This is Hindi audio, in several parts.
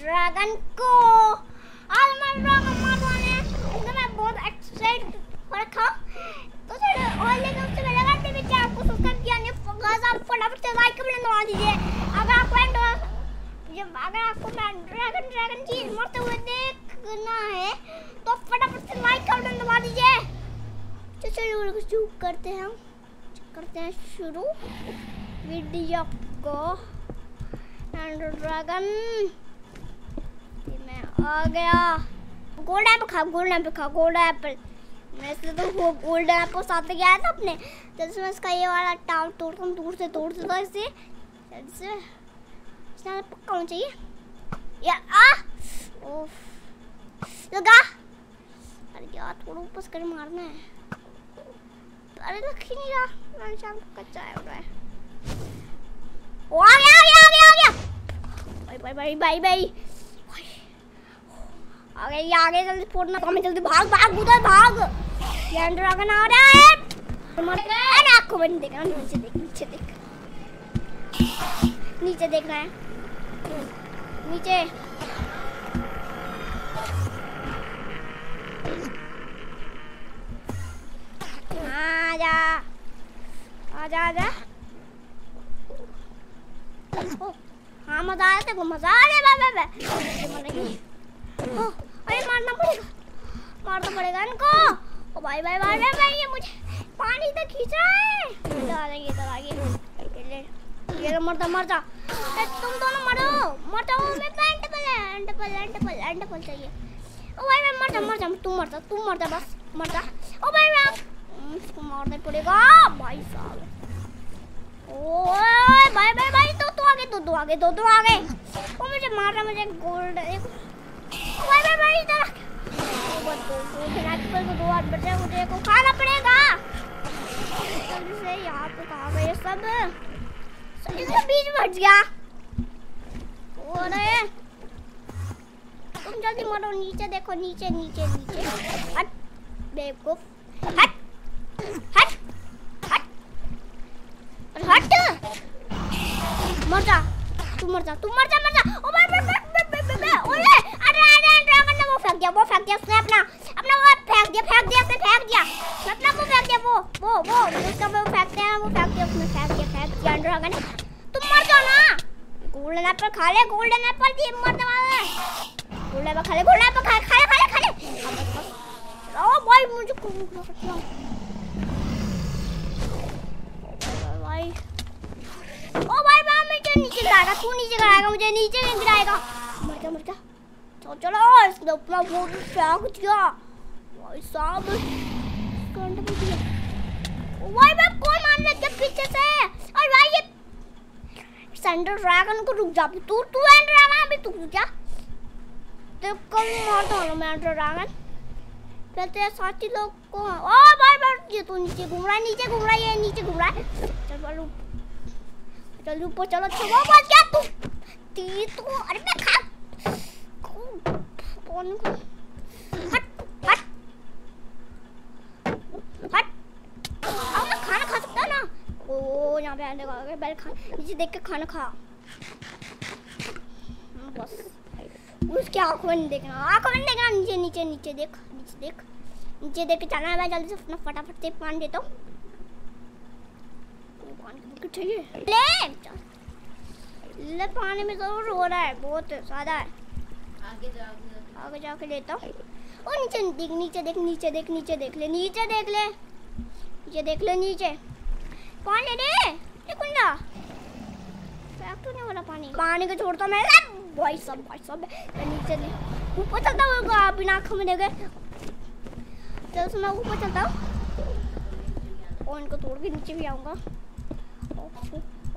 ड्रैगन को। आज मैं ड्रैगन मारवाने इसलिए मैं बहुत एक्साइट हो रखा तो सर और लेकिन उससे पहले अगर टीवी चैनल आपको सब्सक्राइब किया नहीं गाइस आप फटाफट से लाइक कमेंट दबा दीजिए। अगर आपको एंड अगर आपको मैं ड्रैगन ड्रैगन चीज़ मरते हुए देखना है तो फटाफट से लाइक कमेंट दबा दीजिए। तो चलिए शुरू करते हैं करते हैं शुरू। वीडियो को। एंड ड्रैगन आ गया। गोल्ड एप्पल खा, गोल्ड एप्पल खा, गोल्ड एप्पल। मैं तो वो गोल्ड एप्पल साथ गया था अपने। जब से मैं इसका ये वाला टावर तोड़ता हूँ, दूर से तोड़ देता इसे जल्दी से। इसमें पक्का होना चाहिए। या, आ! ओफ लगा। अरे यार, थोड़ा ऊपर से मारना है। अरे लग ही नहीं रहा। मैंने शाम को कच्चा है उड़ा है। ओ, आ गया आ गया आ गया आ गया। भाई भाई भाई भाई भाई। आ ये आगे जल्दी फोड़ना तो हमें जल्दी भाग भाग उधर भाग। ये ड्रैगन आ रहा है। अरे आपको बंद देखना नीचे देख नीचे देख। नीचे देखना है। नीचे। आजा। आजा आजा। ओ, हाँ मज़ा आया तेरे को मज़ा आ रहा है बाबा अरे मारना पड़ेगा। मारना पड़ेगा इनको। ओ भाई भाई भाई भाई, भाई ये मुझे पानी तक खींच रहा है। इधर आ जाइए इधर आइए। ये ले ये लो मरता मर जा। तुम दोनों मरो मर जाओ। मैं पैंट पर एंड पर एंड पर एंड पर चाहिए ओ भाई भाई मर जा मर जा तू मर जा तू मर जा बस मर जा। ओ भाई भाई इसको मारना पड़ेगा भाई साहब। ओए भाई भाई भाई दो तो आगे दो दो आगे दो दो आगे। वो मुझे मार रहा मुझे गोल्ड नीचे नीचे नीचे हट बेवकूफ़ हट हट हट हट मर जा, तू मर जा, तू मर जा मर जा। ओ भाई भाई भाई भाई ओले अरे अरे ड्रैगन ने फेंक दिया, वो फेंक दिया, उसने अपना अपना वो फेंक दिया फेंक दिया, उसने फेंक दिया। अपना वो फेंक दिया, वो वो वो, उसका वो फेंकते हैं, वो फेंक दिया, उसने फेंक दिया फेंक दिया ड्रैगन तुम मर जाओ ना। गोल्डन एप्पल खा ले, गोल्डन एप्पल दिए मरने वाला गोल्डन एप्पल खा ले, गोल्डन एप्पल खा खा ले खा ले खा ले। ओ भाई, मुझे भाई। ओ भाई, मैं मुझे नीचे गिराएगा तू नीचे गिराएगा मुझे नीचे गिराएगा। मर जा मर जा। चलो चलो इसने अपना बोर्ड फेंक दिया भाई साहब करंट भी दिया भाई मैं कौन मारने के पीछे से और भाई ये सेंटर ड्रैगन को रुक जा तू तू एंड ड्रैगन अभी तू रुक जा तो कल मारता हूँ मैं ड्रैगन फिर तेरे साथी लोग को ओ भाई भाई ये तो नीचे घूम रहा है नीचे घूम रहा है ये नीचे घूम रहा है चल चल चल ऊपर चलो चलो बच गया तू ती तू अरे मैं खा कौन को हट हट हट अब मैं खाना खा सकता ना ओ यहाँ पे आने का पहले खा नीचे देख के खाना खा बस उसकी आँखों में देखना आँखों में देखना नीचे नीचे नीचे देख नीचे देख नीचे देख के चलना है मैं जल्दी से अपना फटाफट से पानी देता हूँ ले ले पानी में ज़रूर हो रहा है बहुत ज़्यादा है आगे जा आगे जा आगे जाके लेता हूँ। ओ नीचे देख नीचे देख नीचे देख नीचे देख ले नीचे देख ले। नीचे देख ले नीचे। पानी दे ये कुंडा? फेंक तो वाला पानी। पानी को छोड़ता मैं। ले, भाई सब भाई सब मैं नीचे ले ऊपर चलता हूँ आप बिना आँखों में देखे। चल सुना ऊपर चलता हूँ। और इनको तोड़ के नीचे भी आऊँगा।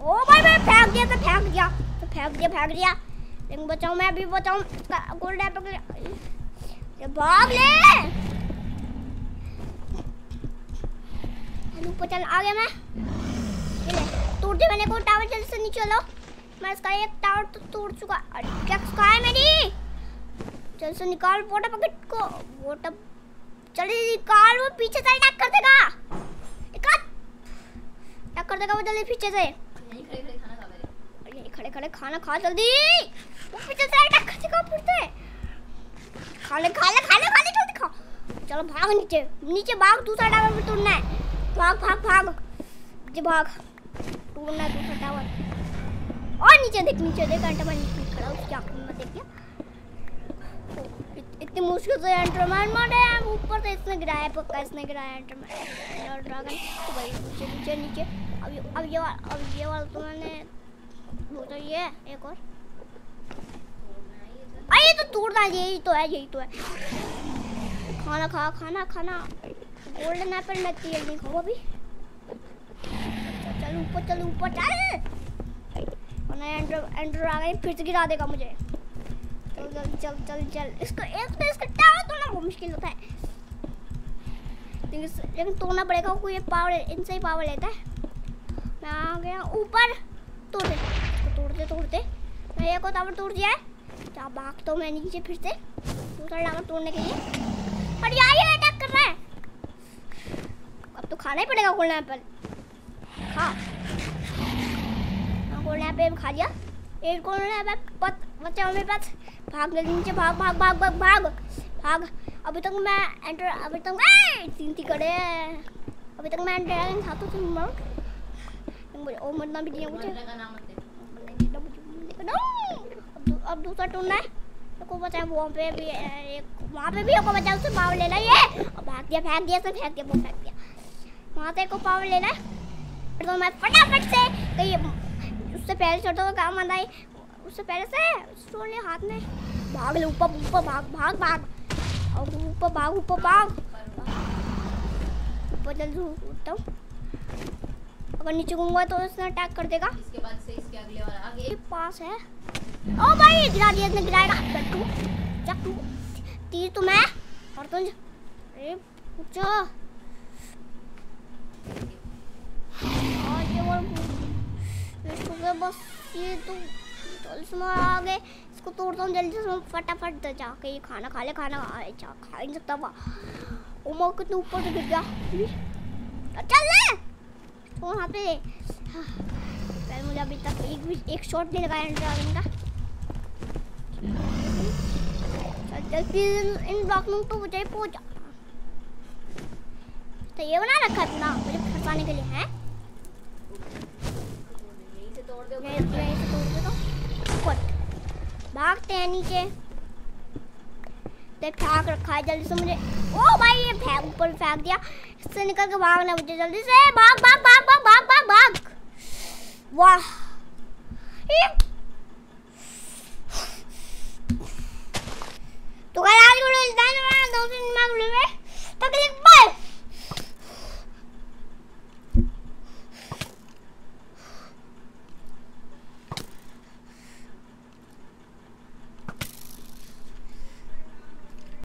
ओ भाई भाई फेंक दिया तो फेंक दिया तो फेंक दिया फेंक दिया। लेकिन बचाऊं मैं अभी बचाऊं। गोल्ड एप्पल भाग ले। ऊपर आ गया मैं। तोड़ दे मैंने को टावर, जल्दी से नीचे लो मैं इसका एक टावर तो तोड़ चुका। क्या इसका है मेरी? जल्दी से निकाल वाटर पकेट को। वाटर चल निकाल, वो पीछे से अटैक कर देगा। अटैक कर देगा वो जल्दी पीछे से। खड़े खड़े, खाना खा, जल्दी। वो पीछे से अटैक करते कहाँ खा ले खा ले खा ले खा ले जल्दी खा चलो भाग नीचे नीचे भाग दूसरा टावर भी तोड़ना है भाग भाग भाग नीचे भाग तोड़ना है दूसरा टावर और नीचे देख नीचे देख अंडरमैन नीचे खड़ा उसकी आँख में देख इत- इतनी मुश्किल से एंटरमैन मारे हैं ऊपर से इसने गिराया, पक्का इसने गिराया एंटरमैन और ड्रैगन तो भाई नीचे नीचे नीचे अब अब ये अब ये वाला तो मैंने, वो तो ये एक और। तोड़ना यही तो है, यही तो है। खाना खा, खाना खाना। गोल्डन एप्पल मैं तेल नहीं खाऊं अभी। चल, ऊपर चल ऊपर चल। वरना एंड्रो आ गई, फिर से गिरा देगा मुझे। चल चल चल चल चल। इसको, एक तो इसका टावर तोड़ना बहुत मुश्किल होता है। लेकिन तोड़ना पड़ेगा कोई पावर इनसे ही पावर लेता है। मैं आ गया, ऊपर। तोड़ दे, इसको तोड़ते तोड़ते मैं एक और टावर तोड़ दिया है। क्या भाग तो मैं नीचे फिर से दूसरा टावर तोड़ने के लिए। और यार ये अटैक कर रहा है। अब तो खाना ही पड़ेगा गोल्डन एप्पल खा। हाँ, गोल्डन एप्पल खा लिया। एक गोल्डन एप्पल बच- बचा मेरे पास। भाग ले नीचे भाग भाग भाग भाग भाग। भाग। अभी तक मैं एंटर अभी तक तीन ती करे अभी तक मैं एंटर था तो तुम मर। ओ मरना भी नहीं मुझे मरने का नाम मत ले अब दूसरा टूरना है। को बचा वहाँ पे भी एक वहाँ पे भी को बचा उससे पावर लेना ये अब भाग दिया फेंक दिया सब फेंक दिया वो फेंक दिया वहाँ से को पावर लेना है। तो मैं फटाफट से कहीं उससे पहले छोटा हुआ काम आना है। उससे पहले से स्टोन ले हाथ में भाग ले, ऊपर ऊपर भाग भाग भाग। और ऊपर भाग ऊपर भाग। ऊपर जल्दी उठता हूँ। अगर नीचे घूमूँगा तो उसने अटैक कर देगा। इसके बाद से इसके अगले वाला आगे। पास है। ओ भाई गिरा दिया इसने गिराएगा चट्टू चट्टू तीर तो मैं और तुम अरे पूछो। और ये वो इसको क्या बस ये तो जल्दी से मार आ गए इसको तोड़ता हूँ जल्दी से फटाफट दे जाके। ये खाना खा ले खाना खा ले, खा नहीं सकता। वहाँ। ओ माँ कितने ऊपर से गिर गया। चल ले। वो वहाँ पे हाँ, पहले मुझे अभी तक एक भी एक शॉट नहीं लगाया ड्रैगन का। फिर इन ब्लॉक में तो मुझे पहुँच। तो ये बना रखा है अपना मुझे फंसाने के लिए है? तोड़ दे तोड़ देता हूँ फट सकते हैं फेंक रखा है, जल्दी से मुझे ओ भाई, ये फेंक ऊपर फेंक दिया। इससे निकल के भागना मुझे जल्दी से। भाग भाग भाग भाग भाग भाग भाग। वाह।